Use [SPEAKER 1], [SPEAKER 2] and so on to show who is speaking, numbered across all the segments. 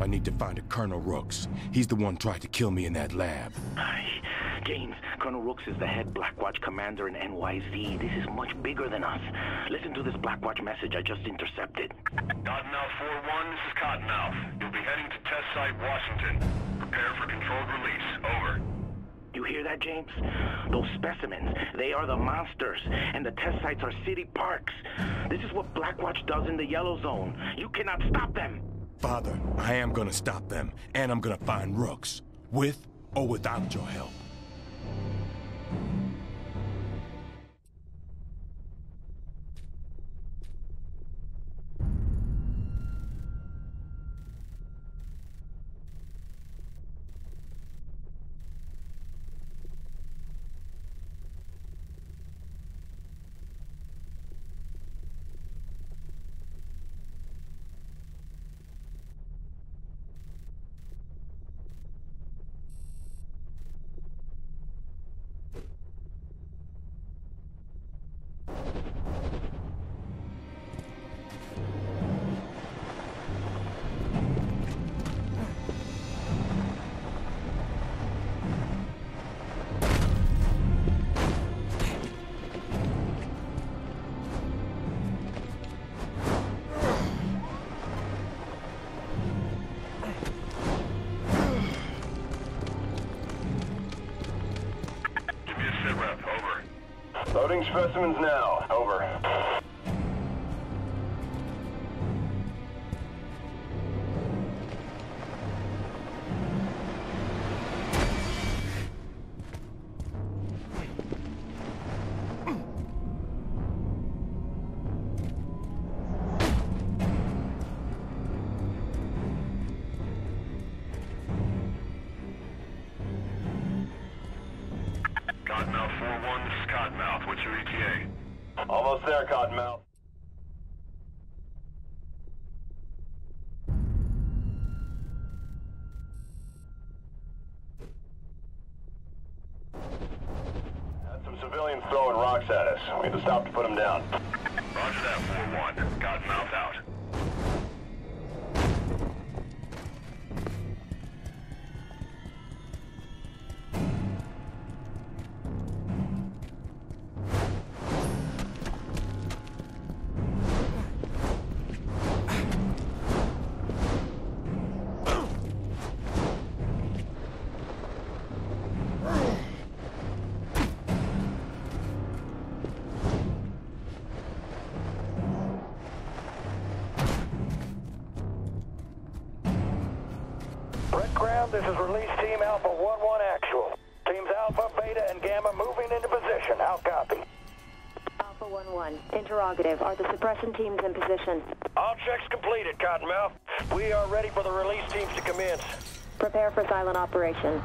[SPEAKER 1] I need to find a Colonel Rooks. He's the one tried to kill me in that lab.
[SPEAKER 2] James, Colonel Rooks is the head Blackwatch commander in NYZ. This is much bigger than us. Listen to this Blackwatch message I just intercepted.
[SPEAKER 3] Cottonmouth 4-1, this is Cottonmouth. You'll be heading to test site Washington. Prepare for controlled release. Over.
[SPEAKER 2] You hear that, James? Those specimens, they are the monsters, and the test sites are city parks. This is what Blackwatch does in the Yellow Zone. You cannot stop them.
[SPEAKER 1] Father, I am gonna stop them, and I'm gonna find Rooks. With or without your help.
[SPEAKER 4] Loading specimens now. Over. Almost there, Cottonmouth. Had some civilians throwing rocks at us. We had to stop to put them down.
[SPEAKER 5] This is release team Alpha 1-1 actual. Teams Alpha, Beta, and Gamma moving into position. How copy?
[SPEAKER 6] Alpha 1-1. Interrogative. Are the suppression teams in position?
[SPEAKER 5] All checks completed, Cottonmouth. We are ready for the release teams to commence.
[SPEAKER 6] Prepare for silent operation.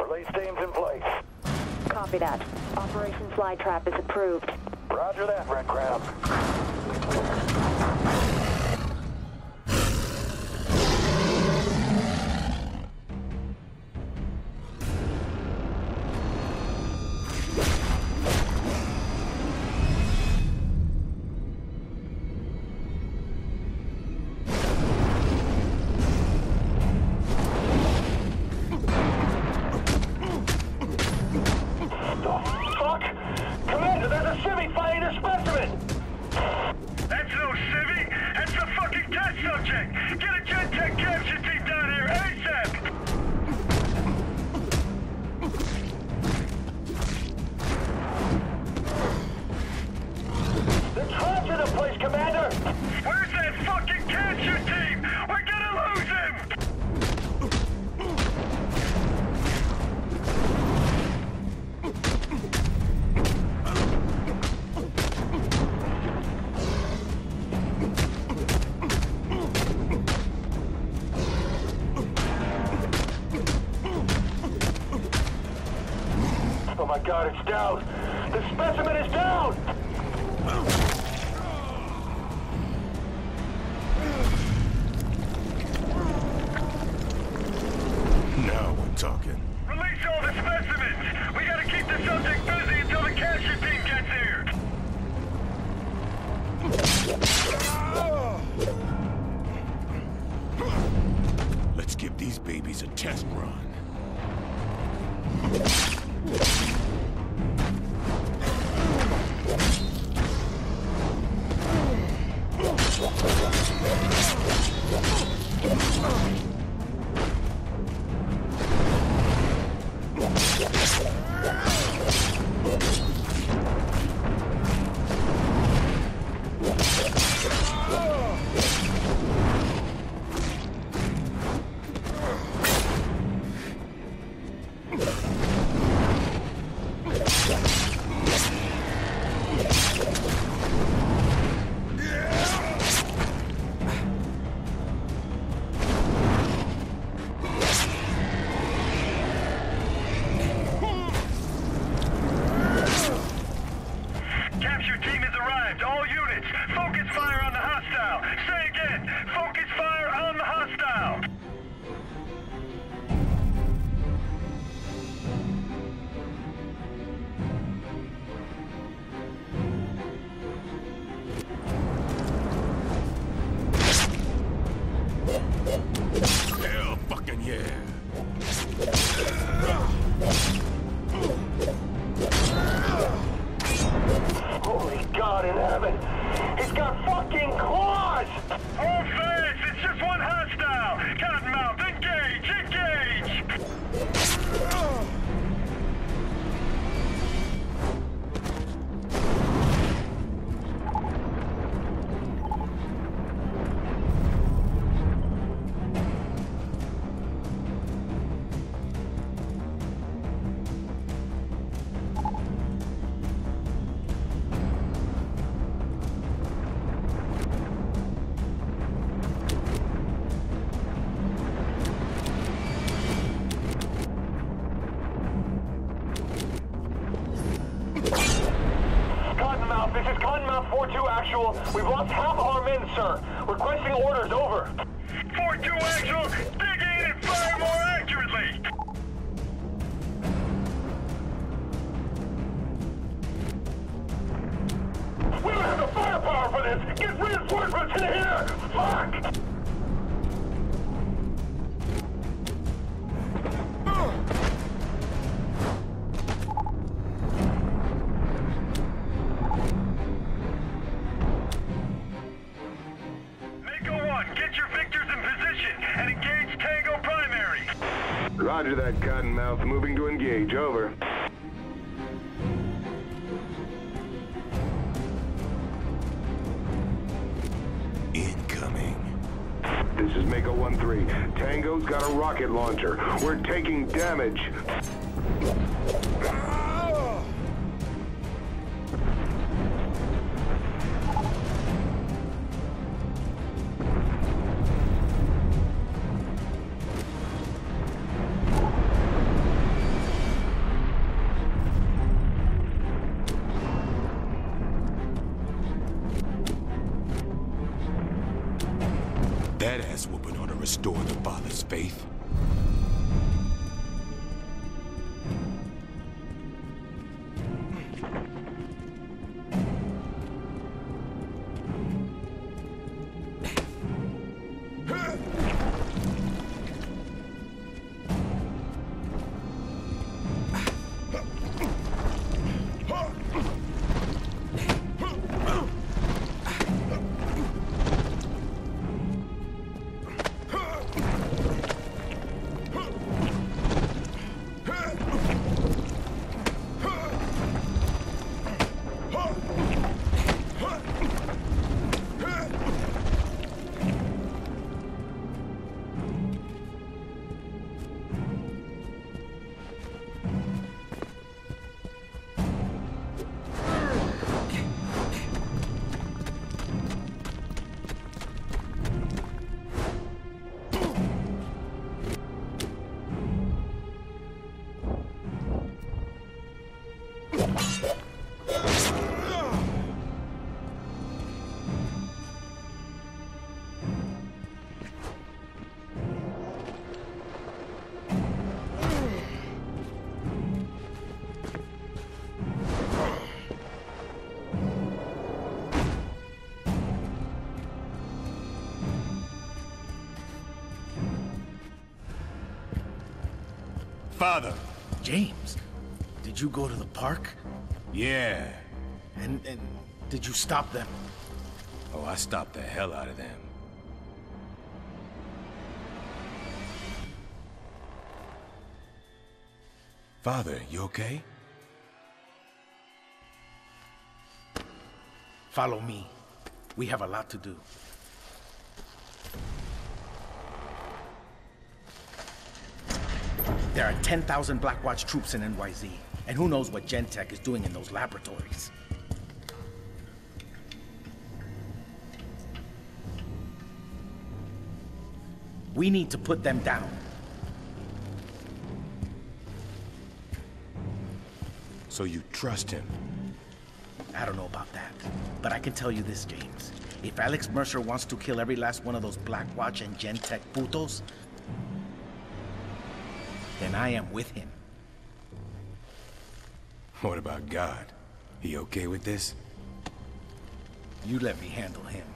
[SPEAKER 5] Release teams in place.
[SPEAKER 6] Copy that. Operation Flytrap is approved.
[SPEAKER 5] Roger that, Red Crown.
[SPEAKER 4] Thank you. god, it's down! The specimen is down!
[SPEAKER 1] Now we're talking.
[SPEAKER 3] Release all the specimens! We gotta keep the subject busy until the capture team gets here!
[SPEAKER 7] Let's give these babies a test run.
[SPEAKER 8] This is
[SPEAKER 9] Mako
[SPEAKER 8] 1-3. Tango's got a rocket launcher. We're taking damage.
[SPEAKER 1] Father.
[SPEAKER 10] James, did you go to the park?
[SPEAKER 1] Yeah.
[SPEAKER 10] And, and did you stop them?
[SPEAKER 1] Oh, I stopped the hell out of them. Father, you okay?
[SPEAKER 10] Follow me. We have a lot to do. There are 10,000 Blackwatch troops in NYZ, and who knows what Gentek is doing in those laboratories. We need to put them down.
[SPEAKER 1] So you trust him?
[SPEAKER 10] I don't know about that. But I can tell you this, James. If Alex Mercer wants to kill every last one of those Blackwatch and Gentek putos, then I am with him.
[SPEAKER 1] What about God? He okay with this?
[SPEAKER 10] You let me handle him.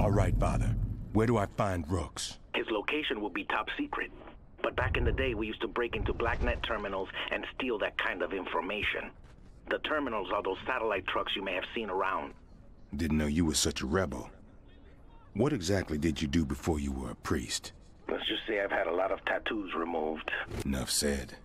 [SPEAKER 1] All right, father. Where do I find Rooks?
[SPEAKER 2] His location will be top secret. But back in the day, we used to break into BlackNet terminals and steal that kind of information. The terminals are those satellite trucks you may have seen around.
[SPEAKER 1] Didn't know you were such a rebel. What exactly did you do before you were a priest?
[SPEAKER 2] Let's just say I've had a lot of tattoos removed.
[SPEAKER 1] Enough said.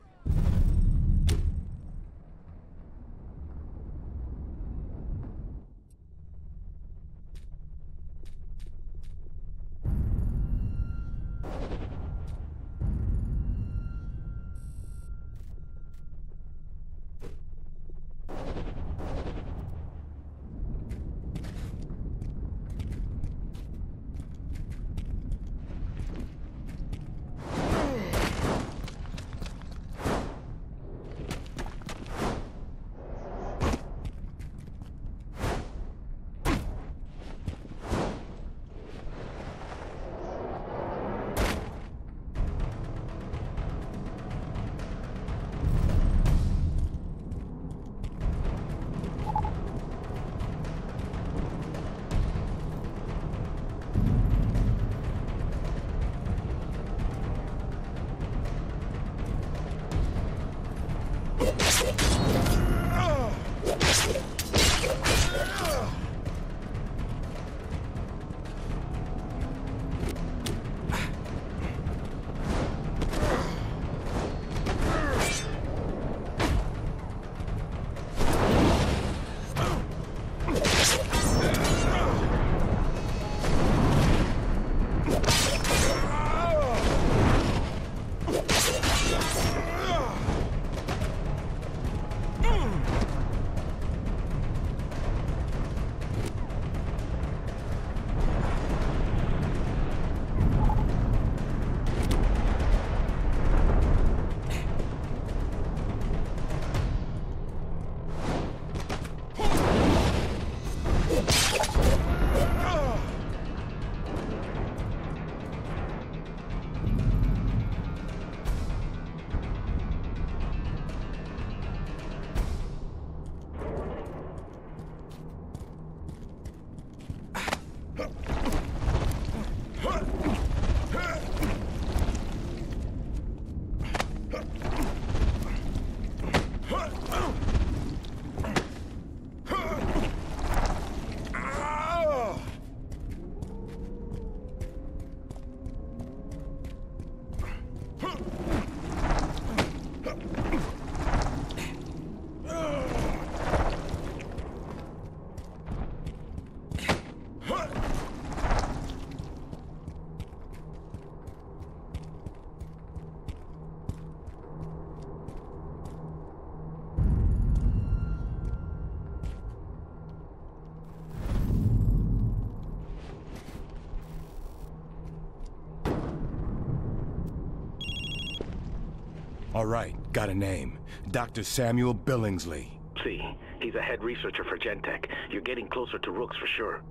[SPEAKER 1] All right, got a name. Dr. Samuel Billingsley.
[SPEAKER 2] See, he's a head researcher for Gentek. You're getting closer to Rooks for sure.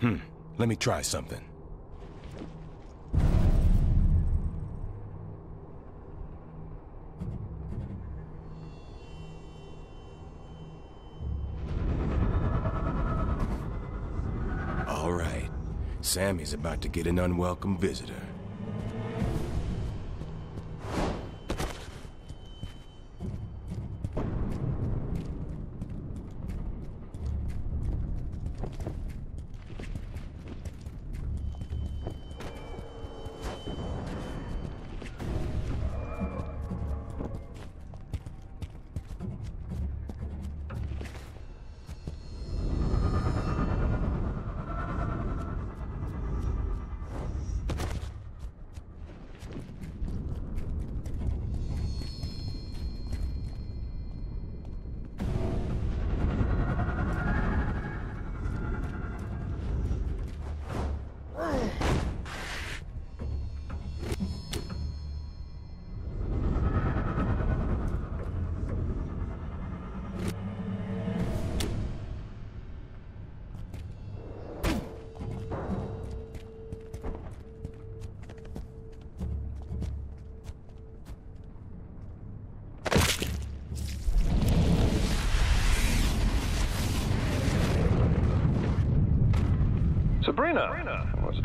[SPEAKER 1] Hmm, let me try something. All right. Sammy's about to get an unwelcome visitor.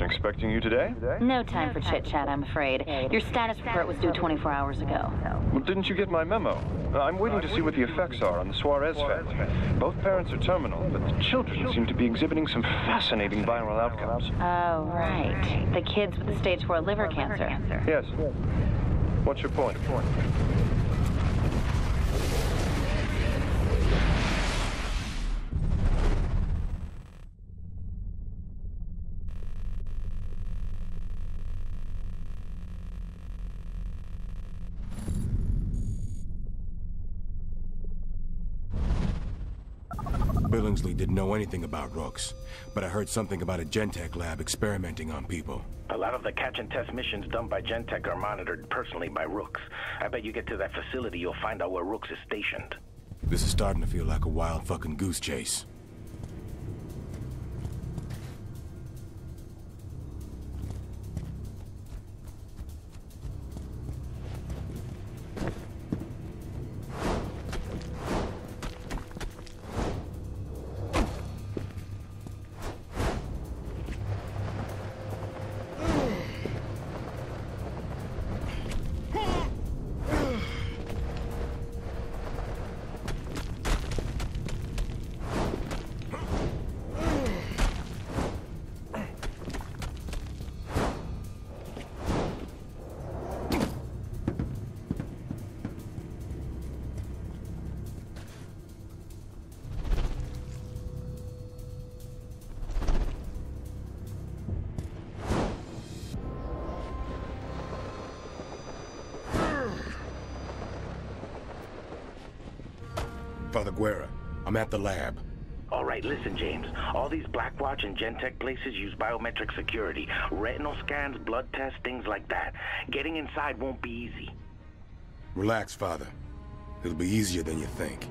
[SPEAKER 11] Expecting you today.
[SPEAKER 12] No time for chit chat, I'm afraid. Your status report was due 24 hours ago.
[SPEAKER 11] Well, didn't you get my memo? Uh, I'm waiting to see what the effects are on the Suarez family. Both parents are terminal, but the children seem to be exhibiting some fascinating viral outcomes.
[SPEAKER 12] Oh, right. The kids with the stage 4 liver cancer.
[SPEAKER 11] Yes. What's your point?
[SPEAKER 1] Didn't know anything about Rooks, but I heard something about a Gentek lab experimenting on people.
[SPEAKER 2] A lot of the catch and test missions done by Gentek are monitored personally by Rooks. I bet you get to that facility, you'll find out where Rooks is stationed.
[SPEAKER 1] This is starting to feel like a wild fucking goose chase. Father Guerra, I'm at the lab.
[SPEAKER 2] All right, listen, James. All these Blackwatch and Gentek places use biometric security. Retinal scans, blood tests, things like that. Getting inside won't be easy.
[SPEAKER 1] Relax, Father. It'll be easier than you think.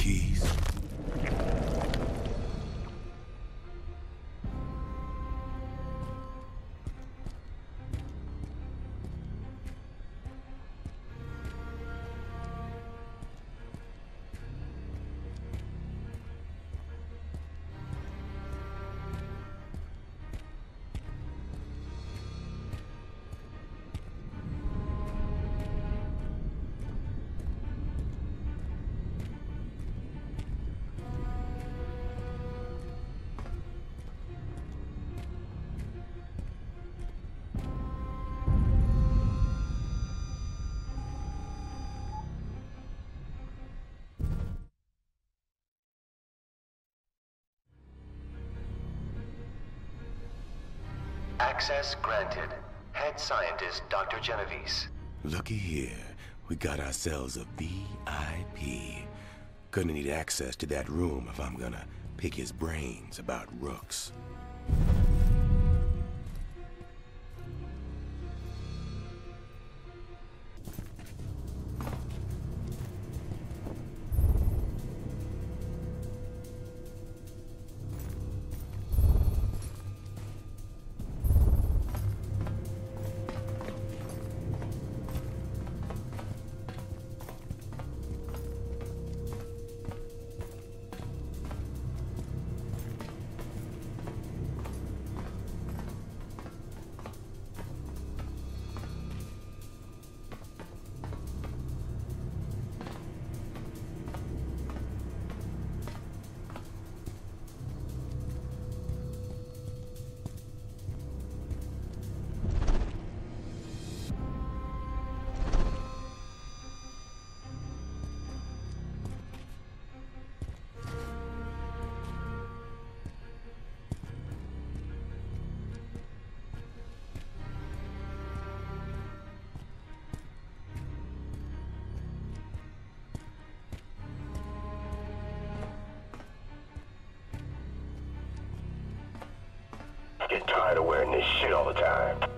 [SPEAKER 1] Keys.
[SPEAKER 13] Access granted. Head scientist Dr. Genovese.
[SPEAKER 1] Looky here. We got ourselves a VIP. Gonna need access to that room if I'm gonna pick his brains about rooks.
[SPEAKER 5] Get tired of wearing this shit all the time.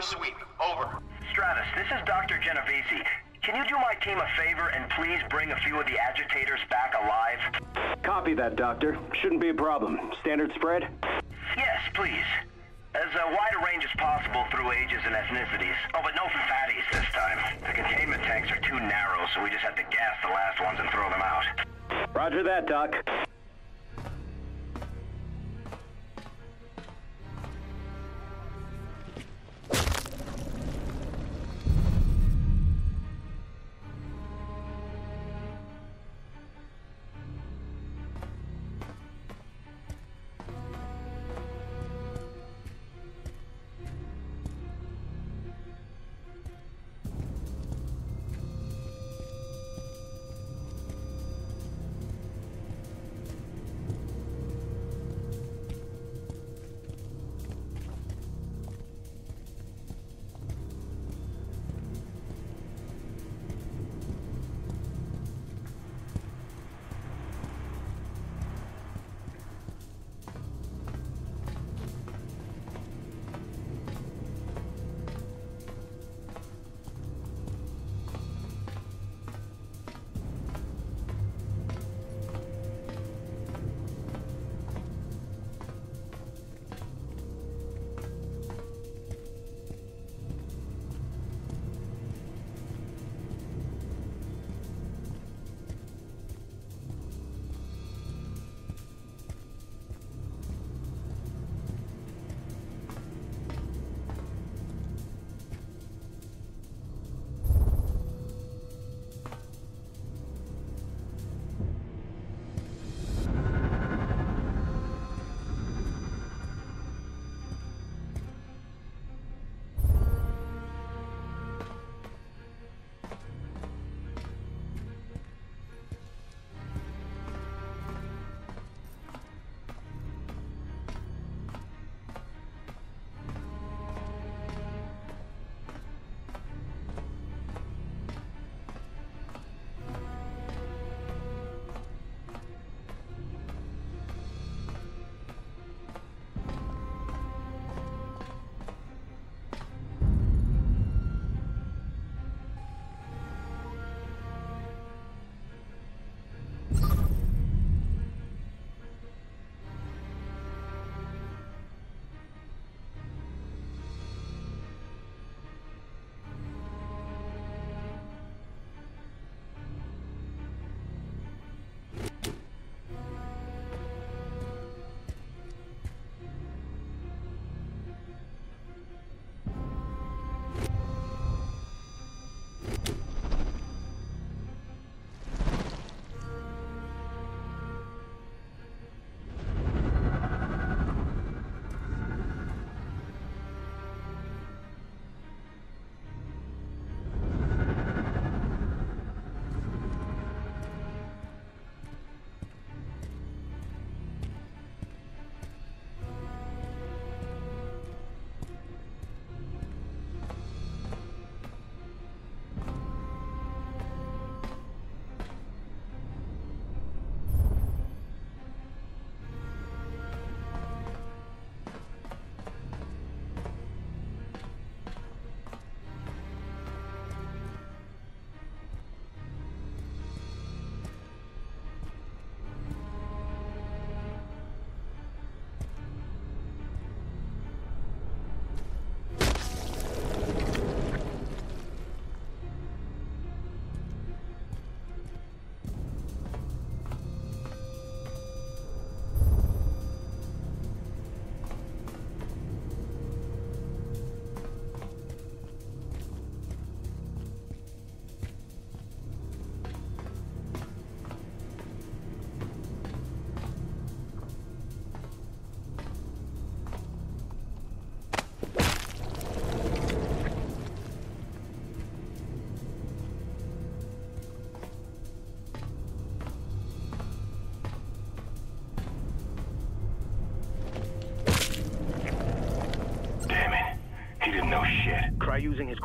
[SPEAKER 13] Another sweep. Over.
[SPEAKER 4] Stratus, this is Dr. Genovese. Can you do my team a favor and please bring a few of the agitators back alive?
[SPEAKER 14] Copy that, Doctor. Shouldn't be a problem. Standard spread?
[SPEAKER 4] Yes, please. As uh, wide a range as possible through ages and ethnicities. Oh, but no fatties this time. The containment tanks are too narrow, so we just have to gas the last ones and throw them out.
[SPEAKER 14] Roger that, Doc.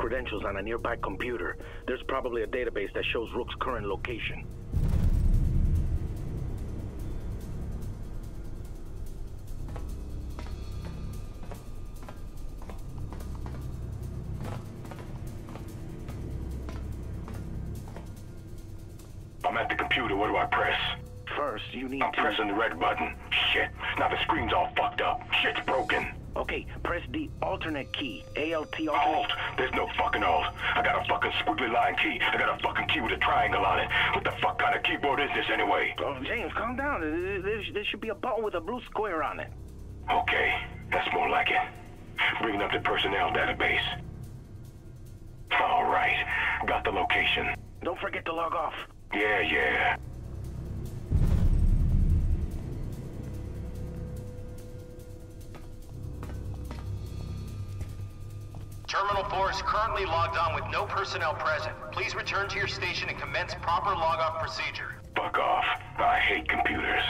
[SPEAKER 2] Credentials on a nearby computer. There's probably a database that shows Rook's current location.
[SPEAKER 1] I'm at the computer. What do I press?
[SPEAKER 2] First, you need
[SPEAKER 1] I'm
[SPEAKER 2] to...
[SPEAKER 1] pressing the red button. Shit. Now the screen's all fucked up. Shit's broken.
[SPEAKER 2] Okay, press the alternate key. ALT alternate.
[SPEAKER 1] Alt. There's no fucking alt. I got a fucking squiggly line key. I got a fucking key with a triangle on it. What the fuck kind of keyboard is this anyway?
[SPEAKER 2] Oh, James, calm down. There, should be a button with a blue square on it.
[SPEAKER 1] Okay, that's more like it. Bringing up the personnel database. All right, got the location.
[SPEAKER 2] Don't forget to log off.
[SPEAKER 1] Yeah, yeah.
[SPEAKER 13] Terminal 4 is currently logged on with no personnel present. Please return to your station and commence proper log-off procedure.
[SPEAKER 1] Fuck off. I hate computers.